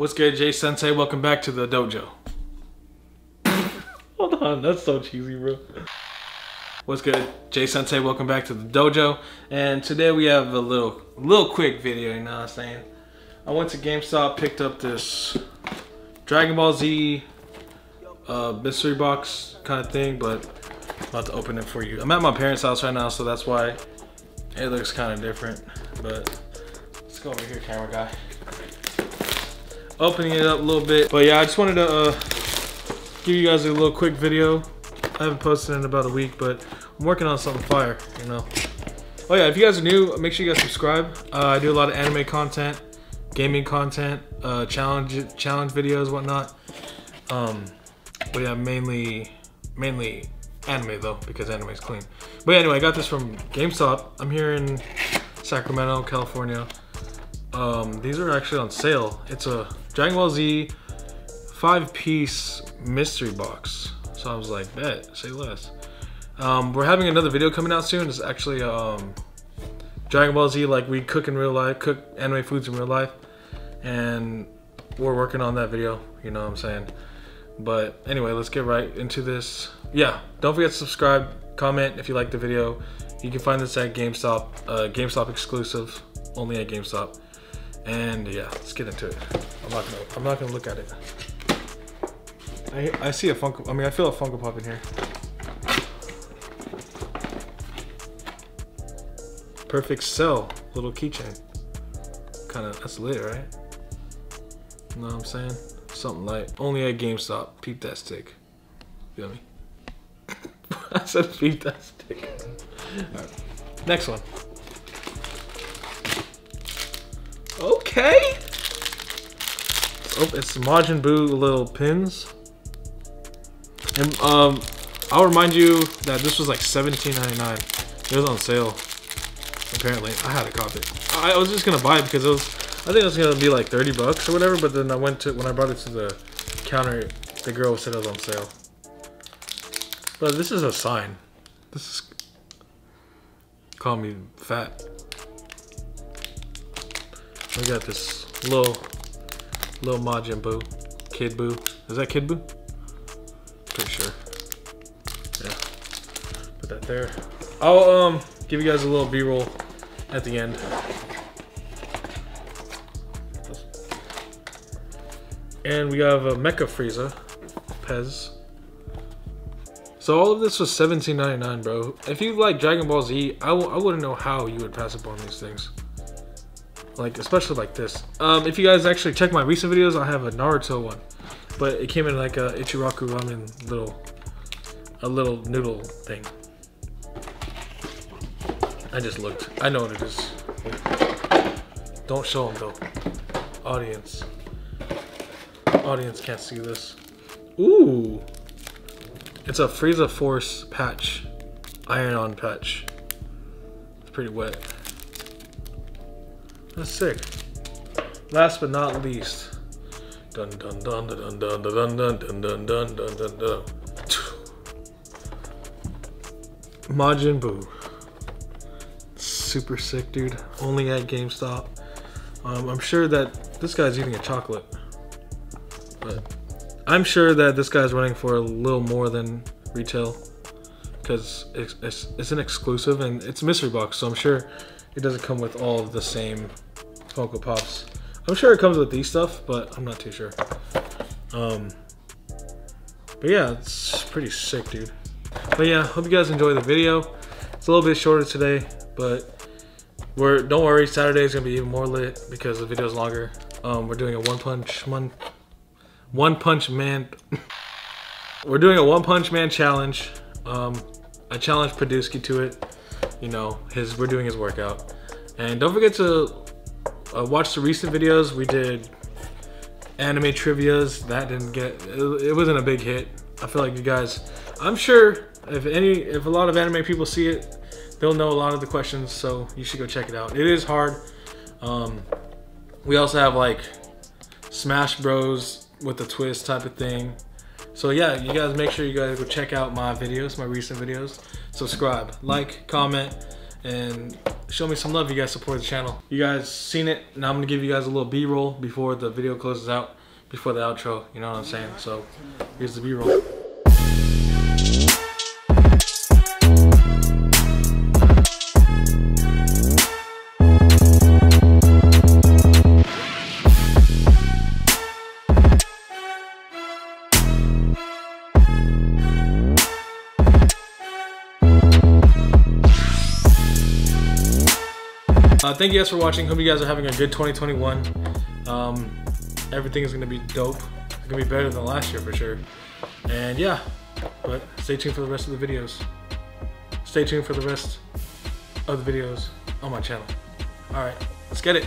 What's good, Jay Sensei? Welcome back to the dojo. Hold on, that's so cheesy, bro. What's good, Jay Sensei? Welcome back to the dojo. And today we have a little, little quick video. You know what I'm saying? I went to GameStop, picked up this Dragon Ball Z uh, mystery box kind of thing, but I'm about to open it for you. I'm at my parents' house right now, so that's why it looks kind of different. But let's go over here, camera guy opening it up a little bit. But yeah, I just wanted to uh, give you guys a little quick video. I haven't posted in about a week, but I'm working on something fire, you know. Oh yeah, if you guys are new, make sure you guys subscribe. Uh, I do a lot of anime content, gaming content, uh, challenge challenge videos, whatnot. Um, but yeah, mainly mainly anime though, because anime is clean. But anyway, I got this from GameStop. I'm here in Sacramento, California. Um, these are actually on sale. It's a Dragon Ball Z five piece mystery box. So I was like, bet, say less. Um, we're having another video coming out soon. It's actually um, Dragon Ball Z, like we cook in real life, cook anime foods in real life. And we're working on that video, you know what I'm saying? But anyway, let's get right into this. Yeah, don't forget to subscribe, comment if you like the video. You can find this at GameStop, uh, GameStop exclusive, only at GameStop. And yeah, let's get into it. I'm not gonna I'm not gonna look at it. I I see a Funko I mean I feel a Funko Pop in here. Perfect cell, little keychain. Kinda that's lit, right? You know what I'm saying? Something light. Only at GameStop. Peep that stick. Feel me? I said peep that stick. Next one. Okay. Oh, it's Majin Buu little pins. And um, I'll remind you that this was like $17.99. It was on sale. Apparently, I had to cop it. I was just gonna buy it because it was. I think it was gonna be like 30 bucks or whatever. But then I went to when I brought it to the counter, the girl said it was on sale. But this is a sign. This is call me fat. We got this little, little Majin Buu, Kid Buu. Is that Kid Buu? Pretty sure. Yeah. Put that there. I'll um give you guys a little B-roll at the end. And we have a Mecha Frieza, Pez. So all of this was $17.99, bro. If you like Dragon Ball Z, I w I wouldn't know how you would pass up on these things like especially like this. Um, if you guys actually check my recent videos, I have a Naruto one, but it came in like a Ichiraku ramen little, a little noodle thing. I just looked. I know what it is. Don't show them though. Audience. Audience can't see this. Ooh. It's a Frieza Force patch. Iron-on patch. It's pretty wet. That's sick. Last but not least. Dun dun dun dun dun dun dun dun dun dun dun dun dun dun. Majin Buu. Super sick, dude. Only at GameStop. Um, I'm sure that this guy's eating a chocolate. But I'm sure that this guy's running for a little more than retail. Because it's, it's, it's an exclusive and it's a mystery box, so I'm sure it doesn't come with all of the same Funko Pops. I'm sure it comes with these stuff, but I'm not too sure. Um, but yeah, it's pretty sick, dude. But yeah, hope you guys enjoy the video. It's a little bit shorter today, but we're don't worry, Saturday is gonna be even more lit because the video is longer. Um, we're doing a one punch one, one punch man. we're doing a one punch man challenge. Um, I challenged Produski to it you know, his we're doing his workout. And don't forget to uh, watch the recent videos. We did anime trivia's. That didn't get, it, it wasn't a big hit. I feel like you guys, I'm sure if any, if a lot of anime people see it, they'll know a lot of the questions. So you should go check it out. It is hard. Um, we also have like Smash Bros with the twist type of thing. So yeah, you guys make sure you guys go check out my videos, my recent videos. Subscribe, like, comment, and show me some love. You guys support the channel. You guys seen it. Now I'm gonna give you guys a little B-roll before the video closes out, before the outro. You know what I'm saying? So here's the B-roll. Uh, thank you guys for watching. Hope you guys are having a good 2021. Um, everything is going to be dope. It's going to be better than last year for sure. And yeah, but stay tuned for the rest of the videos. Stay tuned for the rest of the videos on my channel. All right, let's get it.